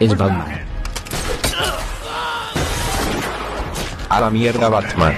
Es Batman. A la mierda Batman.